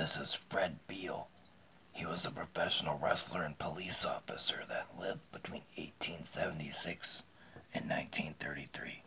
This is Fred Beal. He was a professional wrestler and police officer that lived between 1876 and 1933.